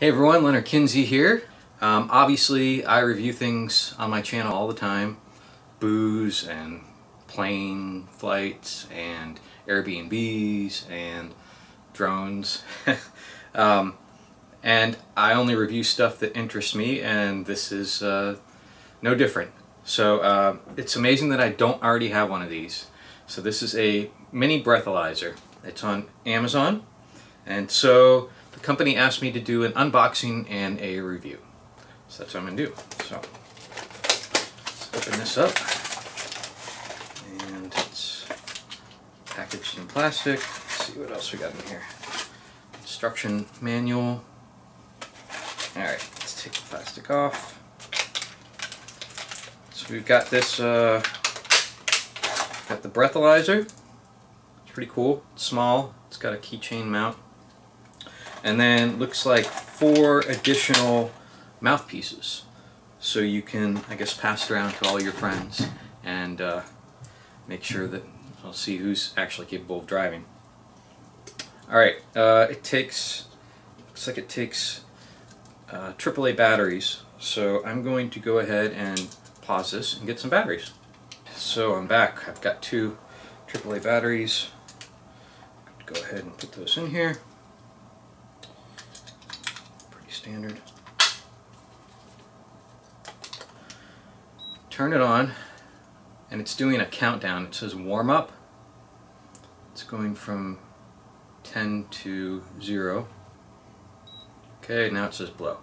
Hey everyone, Leonard Kinsey here. Um, obviously, I review things on my channel all the time. Booze and plane flights and Airbnbs and drones. um, and I only review stuff that interests me and this is uh, no different. So uh, it's amazing that I don't already have one of these. So this is a mini breathalyzer. It's on Amazon. And so the company asked me to do an unboxing and a review. So that's what I'm going to do. So let's open this up. And it's packaged in plastic. Let's see what else we got in here. Instruction manual. Alright, let's take the plastic off. So we've got this uh, Got the breathalyzer. It's pretty cool. It's small. It's got a keychain mount. And then looks like four additional mouthpieces. So you can, I guess, pass it around to all your friends and uh, make sure that I'll see who's actually capable of driving. Alright, uh, it takes, looks like it takes uh, AAA batteries. So I'm going to go ahead and pause this and get some batteries. So I'm back. I've got two AAA batteries. Go ahead and put those in here. Standard. Turn it on and it's doing a countdown. It says warm up. It's going from 10 to 0. Okay, now it says blow.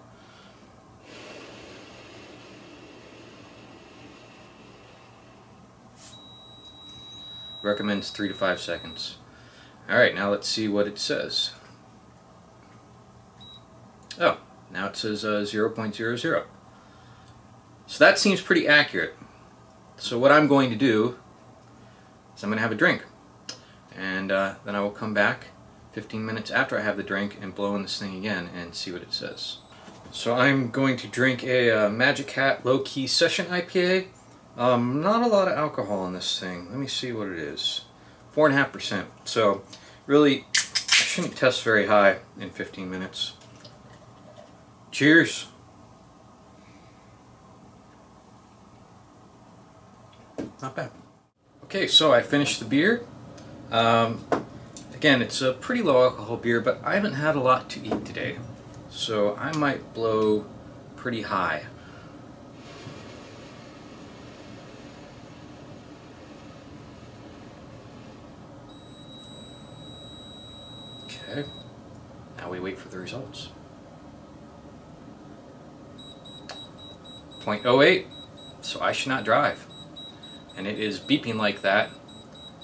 recommends three to five seconds. Alright, now let's see what it says. Oh, now it says uh, 0.00. So that seems pretty accurate. So what I'm going to do is I'm going to have a drink. And uh, then I will come back 15 minutes after I have the drink and blow in this thing again and see what it says. So I'm going to drink a uh, Magic Hat Low Key Session IPA um, not a lot of alcohol in this thing. Let me see what it is. 4.5%. So, really, I shouldn't test very high in 15 minutes. Cheers! Not bad. Okay, so I finished the beer. Um, again, it's a pretty low alcohol beer, but I haven't had a lot to eat today. So I might blow pretty high. Okay, now we wait for the results. 0.08, so I should not drive. And it is beeping like that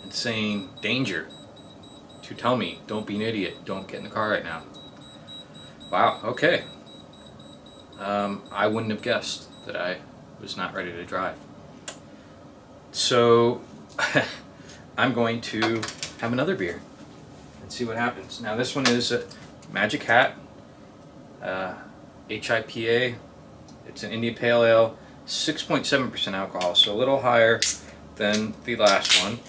and saying danger to tell me don't be an idiot, don't get in the car right now. Wow, okay. Um, I wouldn't have guessed that I was not ready to drive. So I'm going to have another beer and see what happens. Now this one is a Magic Hat uh, HIPA. It's an India Pale Ale, 6.7% alcohol, so a little higher than the last one.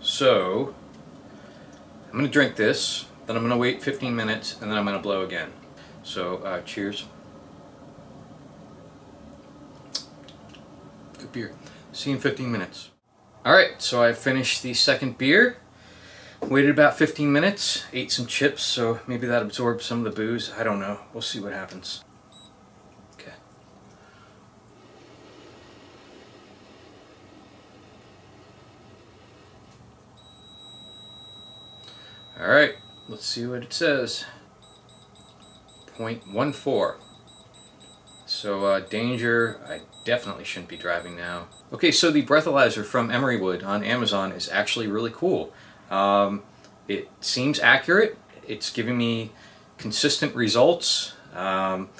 So I'm going to drink this, then I'm going to wait 15 minutes, and then I'm going to blow again. So uh, cheers. Good beer. See you in 15 minutes. Alright, so I finished the second beer. Waited about 15 minutes, ate some chips, so maybe that absorbed some of the booze. I don't know. We'll see what happens. Okay. Alright, let's see what it says. 0.14. So uh, danger, I definitely shouldn't be driving now. Okay, so the breathalyzer from Emerywood on Amazon is actually really cool. Um, it seems accurate. It's giving me consistent results. Um,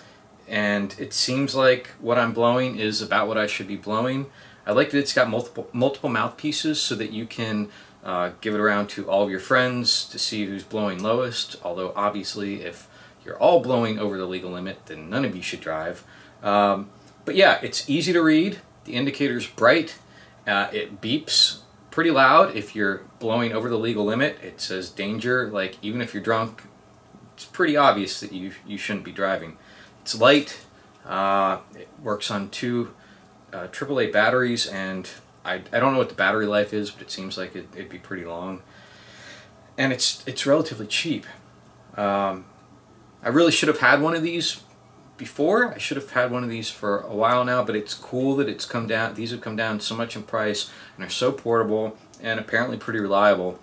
and it seems like what I'm blowing is about what I should be blowing. I like that it's got multiple multiple mouthpieces so that you can uh, give it around to all of your friends to see who's blowing lowest. Although obviously if you're all blowing over the legal limit then none of you should drive. Um, but yeah, it's easy to read. The indicator's bright. Uh, it beeps pretty loud if you're blowing over the legal limit. It says danger, like even if you're drunk, it's pretty obvious that you, you shouldn't be driving. It's light, uh, it works on two uh, AAA batteries, and I, I don't know what the battery life is, but it seems like it, would be pretty long. And it's, it's relatively cheap. Um, I really should have had one of these before. I should have had one of these for a while now, but it's cool that it's come down. These have come down so much in price and are so portable and apparently pretty reliable.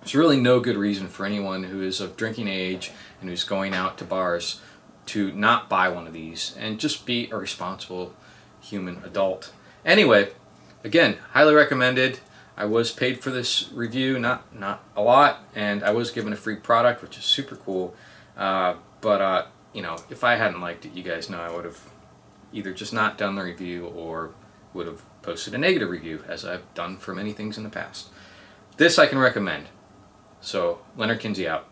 There's really no good reason for anyone who is of drinking age and who's going out to bars to not buy one of these and just be a responsible human adult. Anyway, again, highly recommended. I was paid for this review, not not a lot, and I was given a free product, which is super cool. Uh, but uh, you know, if I hadn't liked it, you guys know I would have either just not done the review or would have posted a negative review, as I've done for many things in the past. This I can recommend. So, Leonard Kinsey out.